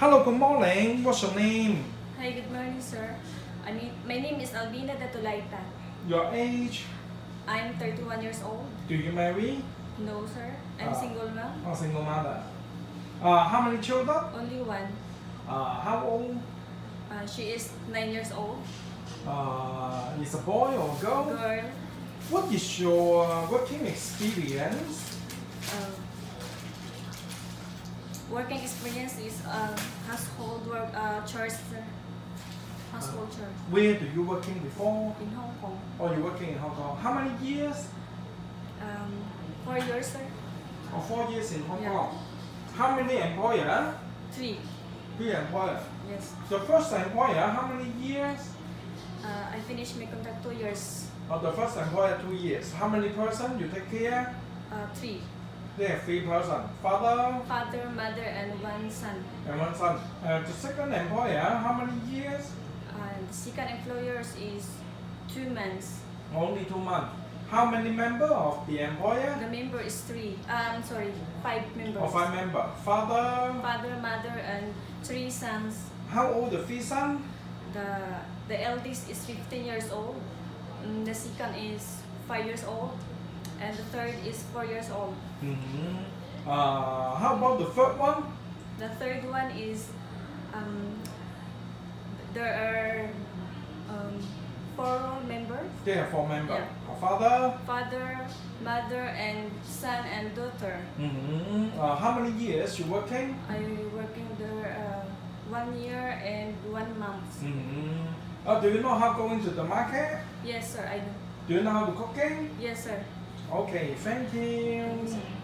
Hello, good morning. What's your name? Hi, good morning, sir. I mean, my name is Albina Datulaita. Your age? I'm 31 years old. Do you marry? No, sir. I'm Ah. single mom. Or single mother? Uh, how many children? Only one. Uh, how old? Uh, she is 9 years old. Uh, is a boy or girl? Girl. What is your working experience? Uh, working experience is uh, household work, uh, chores. Household chores Where do you working before? in Hong Kong. Or you working in Hong Kong? How many years? Um, four years, sir. Or four years in Hong Yeah. Kong? How many employer? Three. Three employer. Yes. The first employer, how many years? Uh, I finished my contract two years. Or the first employer, two years. How many person you take care? Uh, three. They have three person. Father Father, mother, and one son. and one son. Uh, the second employer, how many years? And the second employers is two months. Only two months. How many member of the employer? The member is three. Um, sorry, five members. Or five member. Father, Father, mother, and three sons. how old the three son? The the eldest is 15 years old. Mm, The second is five years old, third is four years old. hmm Uh, how about the third one? The third one is um, there are um, four members. They have four members. Yeah. A father. Father, mother, and son and daughter. hmm Uh, how many years you working? I working there uh, one year and one month. hmm Uh, do you know how going to the market? Yes, sir. I do. Do you know how to cooking? Yes, sir. Okay, thank you.